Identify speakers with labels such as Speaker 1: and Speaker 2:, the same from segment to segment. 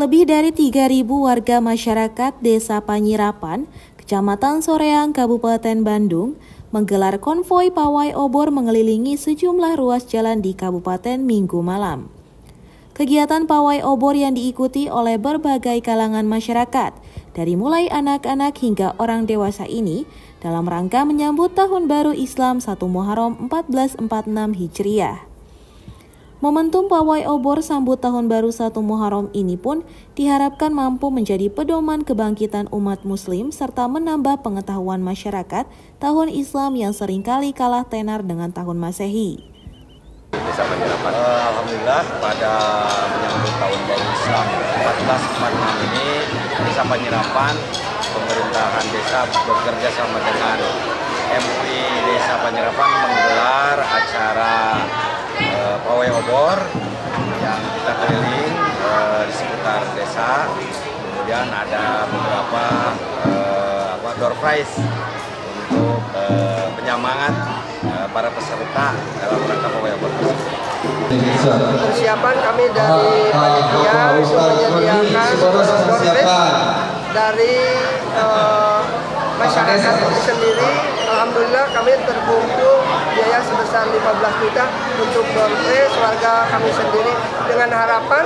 Speaker 1: Lebih dari 3.000 warga masyarakat Desa Panyirapan, Kecamatan Soreang, Kabupaten Bandung, menggelar konvoi pawai obor mengelilingi sejumlah ruas jalan di kabupaten minggu malam. Kegiatan pawai obor yang diikuti oleh berbagai kalangan masyarakat, dari mulai anak-anak hingga orang dewasa ini, dalam rangka menyambut Tahun Baru Islam 1 Muharram 1446 Hijriah. Momentum pawai obor sambut tahun baru 1 Muharram ini pun diharapkan mampu menjadi pedoman kebangkitan umat muslim serta menambah pengetahuan masyarakat tahun Islam yang sering kali kalah tenar dengan tahun Masehi.
Speaker 2: Uh, Alhamdulillah pada menyambut tahun baru Islam 1446 ini Desa Penyerapan pemerintahan desa bekerja sama dengan MUI Desa Penyerapan menggelar pawai obor yang kita keliling uh, di sekitar desa. Kemudian ada beberapa uh, apa, door prize untuk uh, penyemangat uh, para peserta dalam rangka pawai obor tersebut.
Speaker 3: Persiapan kami dari panitia untuk menyediakan obor dari uh, masyarakat itu sendiri Alhamdulillah kami terkumpul biaya sebesar 15 juta untuk doorpress warga kami sendiri dengan harapan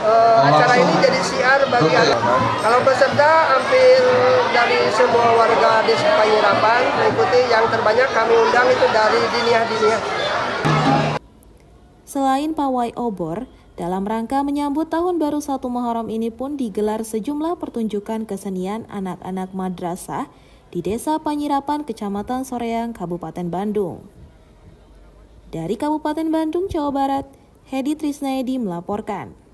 Speaker 3: uh, acara ini jadi siar bagi anak. Kalau peserta hampir dari semua warga desa Panyirapan mengikuti yang terbanyak kami undang itu dari diniah-diniah.
Speaker 1: Selain pawai obor, dalam rangka menyambut Tahun Baru 1 Muharram ini pun digelar sejumlah pertunjukan kesenian anak-anak madrasah di Desa Panyirapan, Kecamatan Soreang, Kabupaten Bandung. Dari Kabupaten Bandung, Jawa Barat, Hedi Trisnaedi melaporkan.